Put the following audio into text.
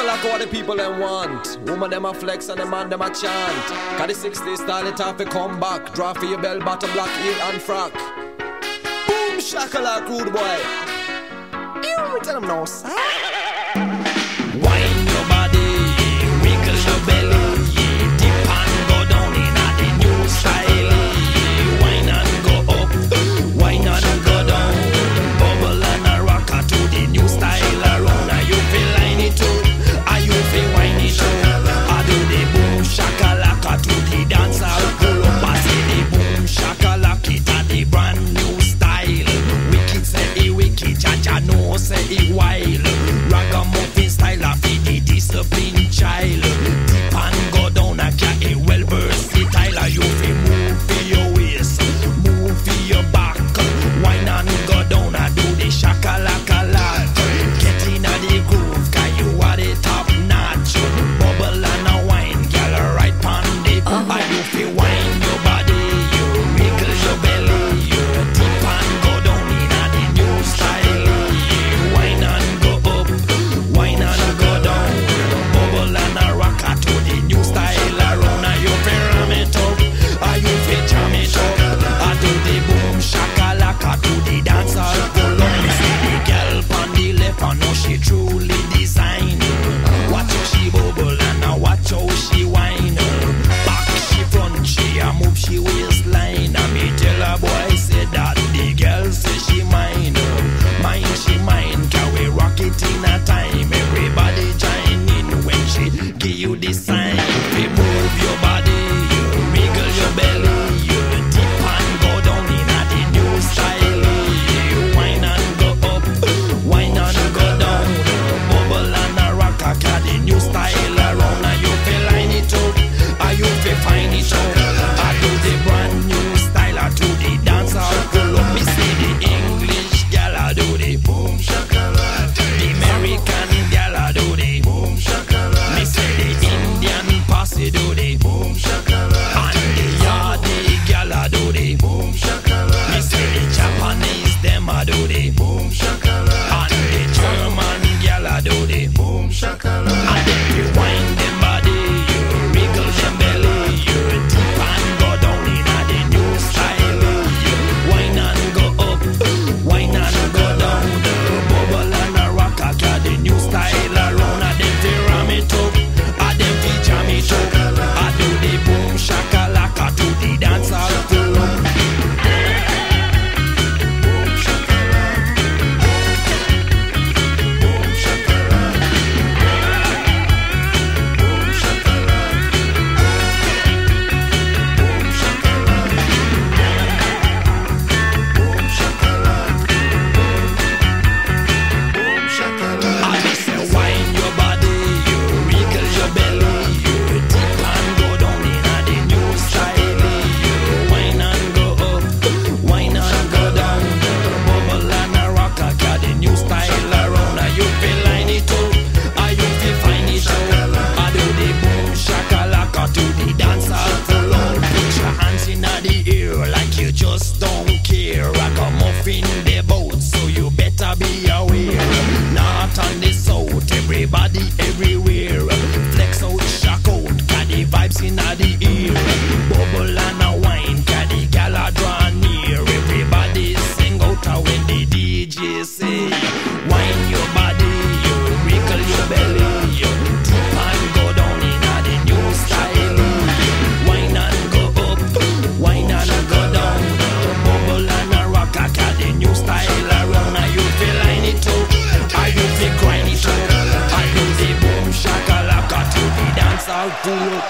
Buckle like all the people them want. Woman them a flex and the man them a chant. Cause the 60s style it have to come back. Draw for your bell bottom black heel and frack. Boom shackle like rude boy. You tell them no sir. Wine not time. ideal